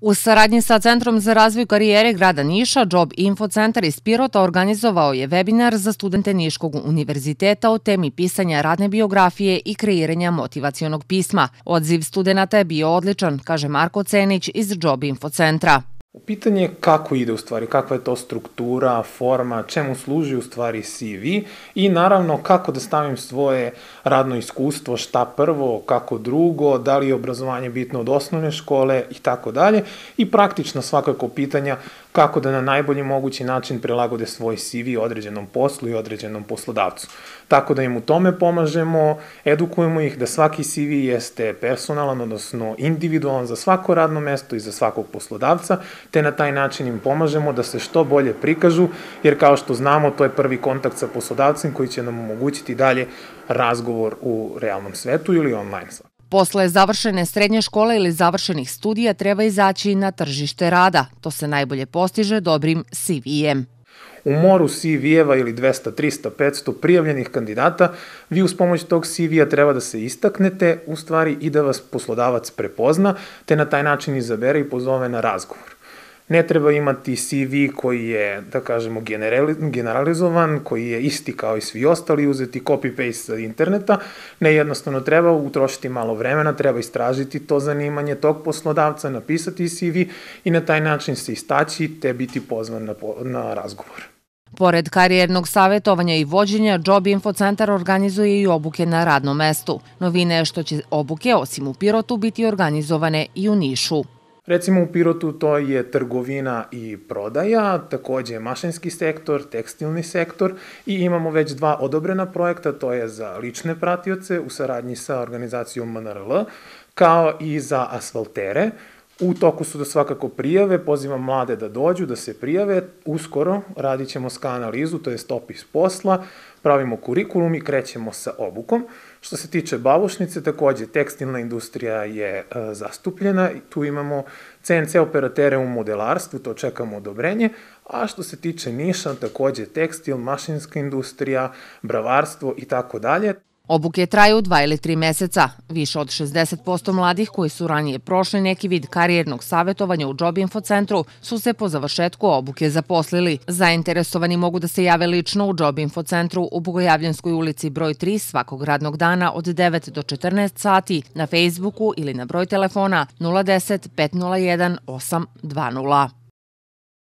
U saradnji sa Centrom za razvoj karijere grada Niša, Job Info Centar iz Pirota organizovao je webinar za studente Niškog univerziteta o temi pisanja radne biografije i kreiranja motivacionog pisma. Odziv studenta je bio odličan, kaže Marko Cenić iz Job Info Centra. Pitanje je kako ide u stvari, kakva je to struktura, forma, čemu služi u stvari CV i naravno kako da stavim svoje radno iskustvo, šta prvo, kako drugo, da li je obrazovanje bitno od osnovne škole i tako dalje. I praktično svakako pitanja kako da na najbolji mogući način prilagode svoj CV određenom poslu i određenom poslodavcu. Tako da im u tome pomažemo, edukujemo ih da svaki CV jeste personalan, odnosno individualan za svako radno mesto i za svakog poslodavca, te na taj način im pomažemo da se što bolje prikažu, jer kao što znamo, to je prvi kontakt sa poslodavcem koji će nam omogućiti dalje razgovor u realnom svetu ili online svetu. Posle završene srednje škole ili završenih studija treba izaći na tržište rada. To se najbolje postiže dobrim CV-em. U moru CV-eva ili 200, 300, 500 prijavljenih kandidata, vi uz pomoć tog CV-a treba da se istaknete u stvari i da vas poslodavac prepozna, te na taj način izabere i pozove na razgovor. Ne treba imati CV koji je, da kažemo, generalizovan, koji je isti kao i svi ostali, uzeti copy-paste sa interneta, ne jednostavno treba utrošiti malo vremena, treba istražiti to zanimanje tog poslodavca, napisati CV i na taj način se istaći te biti pozvan na, na razgovor. Pored karijernog savjetovanja i vođenja, Job Info Centar organizuje i obuke na radnom mestu. Novine je što će obuke, osim u Pirotu, biti organizovane i u Nišu. Recimo u Pirotu to je trgovina i prodaja, takođe mašinski sektor, tekstilni sektor i imamo već dva odobrena projekta, to je za lične pratioce u saradnji sa organizacijom MNRL, kao i za asfaltere. U toku su da svakako prijave, pozivam mlade da dođu, da se prijave. Uskoro radit ćemo ska analizu, to je opis posla, pravimo kurikulum i krećemo sa obukom. Što se tiče bavušnice, takođe, tekstilna industrija je e, zastupljena tu imamo CNC operatere u modelarstvu, to čekamo odobrenje, a što se tiče Niša, takođe tekstil, mašinska industrija, bravarstvo i tako dalje. Obuke traju dva ili tri meseca. Više od 60% mladih koji su ranije prošli neki vid karijernog savjetovanja u Job Info centru su se po završetku obuke zaposlili. Zainteresovani mogu da se jave lično u Job Info centru u Bogojavljanskoj ulici broj 3 svakog radnog dana od 9 do 14 sati na Facebooku ili na broj telefona 010 501 820.